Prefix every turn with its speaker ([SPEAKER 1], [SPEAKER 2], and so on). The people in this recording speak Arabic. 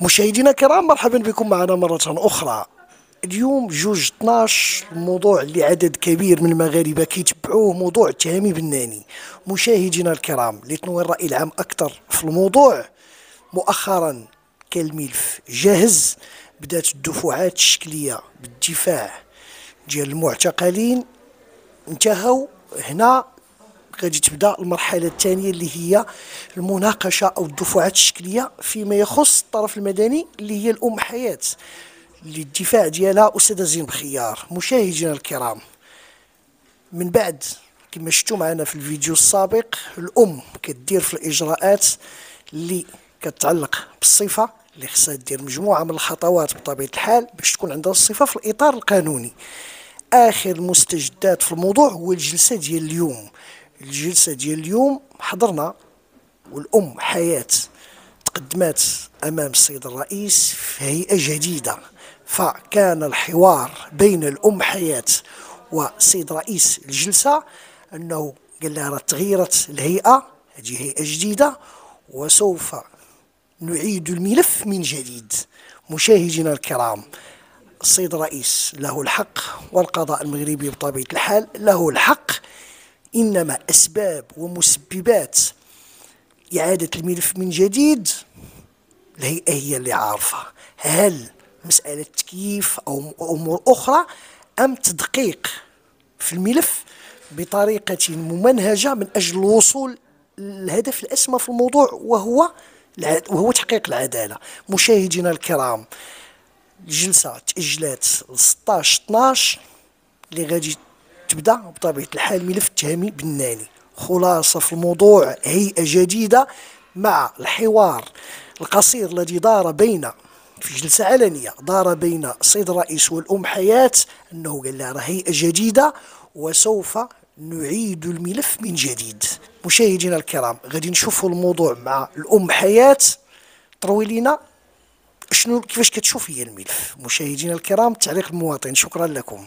[SPEAKER 1] مشاهدينا الكرام مرحبا بكم معنا مرة أخرى. اليوم جوج 12 الموضوع اللي عدد كبير من المغاربة كيتبعوه موضوع التهامي بناني مشاهدينا الكرام لتنوي الرأي العام أكثر في الموضوع مؤخرا كان الملف جاهز بدات الدفعات الشكلية بالدفاع ديال المعتقلين انتهوا هنا غادي تبدا المرحلة الثانية اللي هي المناقشة أو الدفعات الشكلية فيما يخص الطرف المدني اللي هي الأم حياة اللي الدفاع ديالها أستاذة زين بخيار مشاهدينا الكرام. من بعد كما شفتوا معنا في الفيديو السابق الأم كدير في الإجراءات اللي كتعلق بالصفة اللي خصها دير مجموعة من الخطوات بطبيعة الحال باش تكون عندها الصفة في الإطار القانوني. آخر المستجدات في الموضوع هو الجلسة ديال اليوم. الجلسة ديال اليوم حضرنا والأم حياة تقدمات أمام السيد الرئيس في هيئة جديدة. فكان الحوار بين الأم حياة والسيد رئيس الجلسة أنه قال لها تغيرت الهيئة هذه هيئة جديدة وسوف نعيد الملف من جديد. مشاهدينا الكرام السيد الرئيس له الحق والقضاء المغربي بطبيعة الحال له الحق. إنما أسباب ومسببات إعادة الملف من جديد الهيئة هي اللي عارفة. هل مسألة تكييف أو أمور أخرى أم تدقيق في الملف بطريقة ممنهجة من أجل الوصول للهدف الأسمى في الموضوع وهو وهو تحقيق العدالة. مشاهدينا الكرام الجلسة تأجلت ل 16 12 اللي غادي تبدأ بطبيعة الحال ملف التهامي بناني خلاصة في الموضوع هيئة جديدة مع الحوار القصير الذي دار بين في جلسة علنية دار بين السيد الرئيس والأم حياة أنه قال لها هيئة جديدة وسوف نعيد الملف من جديد. مشاهدينا الكرام غادي نشوفوا الموضوع مع الأم حياة. تروي لنا شنو كيفاش كتشوف هي الملف؟ مشاهدينا الكرام تعليق المواطن. شكرا لكم.